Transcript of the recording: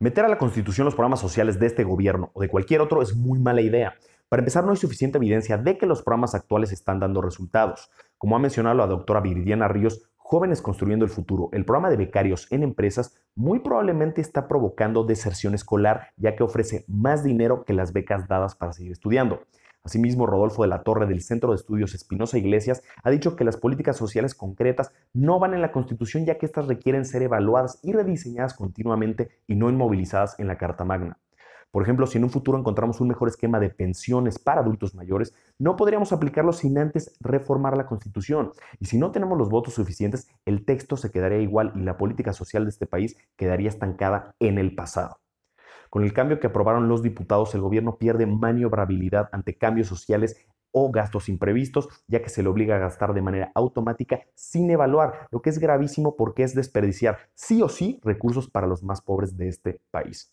Meter a la Constitución los programas sociales de este gobierno o de cualquier otro es muy mala idea. Para empezar, no hay suficiente evidencia de que los programas actuales están dando resultados. Como ha mencionado la doctora Viridiana Ríos, Jóvenes Construyendo el Futuro, el programa de becarios en empresas muy probablemente está provocando deserción escolar, ya que ofrece más dinero que las becas dadas para seguir estudiando. Asimismo, Rodolfo de la Torre del Centro de Estudios Espinosa Iglesias ha dicho que las políticas sociales concretas no van en la Constitución ya que éstas requieren ser evaluadas y rediseñadas continuamente y no inmovilizadas en la Carta Magna. Por ejemplo, si en un futuro encontramos un mejor esquema de pensiones para adultos mayores, no podríamos aplicarlo sin antes reformar la Constitución. Y si no tenemos los votos suficientes, el texto se quedaría igual y la política social de este país quedaría estancada en el pasado. Con el cambio que aprobaron los diputados, el gobierno pierde maniobrabilidad ante cambios sociales o gastos imprevistos, ya que se le obliga a gastar de manera automática sin evaluar, lo que es gravísimo porque es desperdiciar sí o sí recursos para los más pobres de este país.